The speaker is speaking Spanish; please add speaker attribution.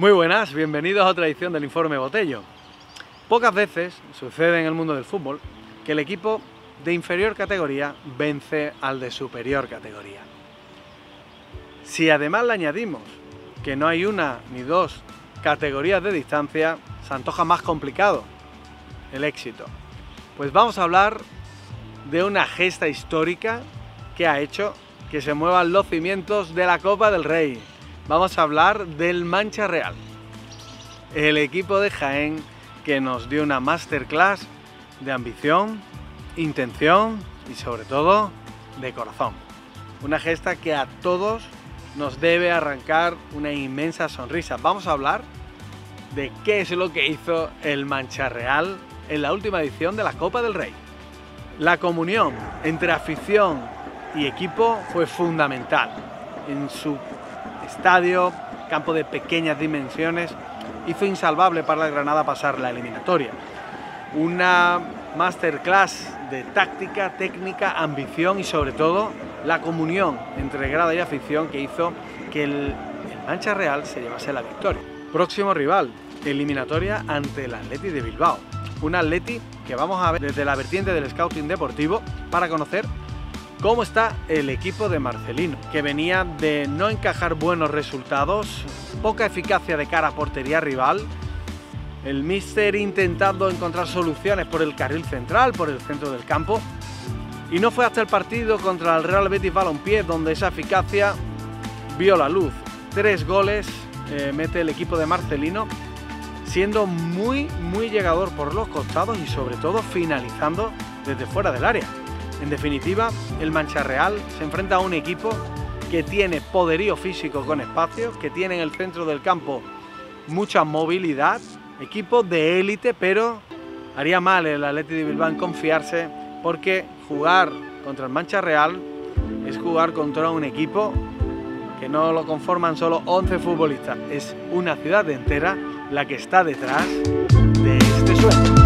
Speaker 1: Muy buenas, bienvenidos a otra edición del Informe Botello. Pocas veces sucede en el mundo del fútbol que el equipo de inferior categoría vence al de superior categoría. Si además le añadimos que no hay una ni dos categorías de distancia, se antoja más complicado el éxito. Pues vamos a hablar de una gesta histórica que ha hecho que se muevan los cimientos de la Copa del Rey, vamos a hablar del Mancha Real, el equipo de Jaén que nos dio una masterclass de ambición, intención y sobre todo de corazón. Una gesta que a todos nos debe arrancar una inmensa sonrisa. Vamos a hablar de qué es lo que hizo el Mancha Real en la última edición de la Copa del Rey. La comunión entre afición y equipo fue fundamental en su estadio, campo de pequeñas dimensiones, hizo insalvable para la Granada pasar la eliminatoria. Una masterclass de táctica, técnica, ambición y sobre todo la comunión entre grada y afición que hizo que el, el Mancha Real se llevase la victoria. Próximo rival, eliminatoria ante el Atleti de Bilbao. Un Atleti que vamos a ver desde la vertiente del scouting deportivo para conocer cómo está el equipo de Marcelino, que venía de no encajar buenos resultados, poca eficacia de cara a portería rival, el míster intentando encontrar soluciones por el carril central, por el centro del campo, y no fue hasta el partido contra el Real Betis Balompié donde esa eficacia vio la luz. Tres goles eh, mete el equipo de Marcelino, siendo muy, muy llegador por los costados y sobre todo finalizando desde fuera del área. En definitiva, el Mancha Real se enfrenta a un equipo que tiene poderío físico con espacio, que tiene en el centro del campo mucha movilidad, equipo de élite, pero haría mal el Atleti de Bilbao en confiarse porque jugar contra el Mancha Real es jugar contra un equipo que no lo conforman solo 11 futbolistas, es una ciudad entera la que está detrás de este sueño.